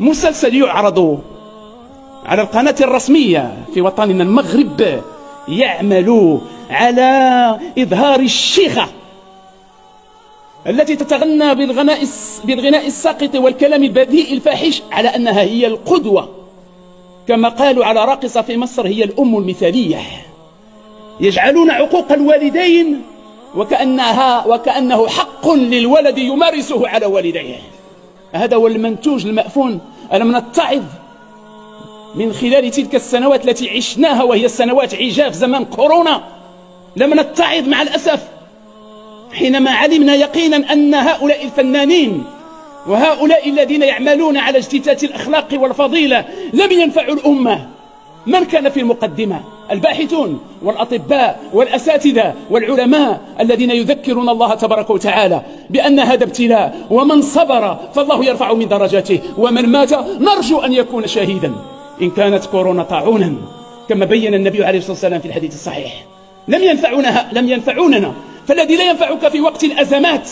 مسلسل يعرض على القناة الرسمية في وطننا المغرب يعمل على إظهار الشيخة التي تتغنى بالغناء بالغناء الساقط والكلام البذيء الفاحش على أنها هي القدوة. كما قالوا على راقصة في مصر هي الأم المثالية. يجعلون عقوق الوالدين وكأنها وكأنه حق للولد يمارسه على والديه. هذا هو المنتوج المأفون ألم نتعظ من خلال تلك السنوات التي عشناها وهي سنوات عجاف زمان كورونا. لم نتعظ مع الأسف. حينما علمنا يقينا أن هؤلاء الفنانين وهؤلاء الذين يعملون على اجتثاث الأخلاق والفضيلة لم ينفعوا الأمة. من كان في المقدمة؟ الباحثون والأطباء والأساتذة والعلماء الذين يذكرون الله تبارك وتعالى بأن هذا ابتلاء ومن صبر فالله يرفع من درجاته ومن مات نرجو أن يكون شهيدا. إن كانت كورونا طاعونا كما بين النبي عليه الصلاة والسلام في الحديث الصحيح. لم ينفعونها لم ينفعوننا. فالذي لا ينفعك في وقت الأزمات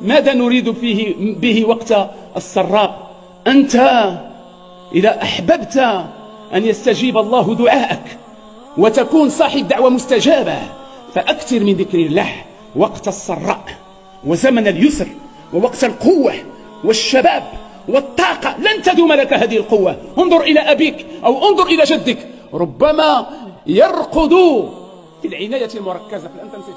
ماذا نريد فيه به وقت السراء؟ أنت إذا أحببت أن يستجيب الله دعاءك وتكون صاحب دعوة مستجابة. فأكثر من ذكر الله وقت السراء وزمن اليسر ووقت القوة والشباب والطاقة. لن تدوم لك هذه القوة. انظر إلى أبيك أو انظر إلى جدك. ربما يرقد في العناية المركزة. في الأنت نسيت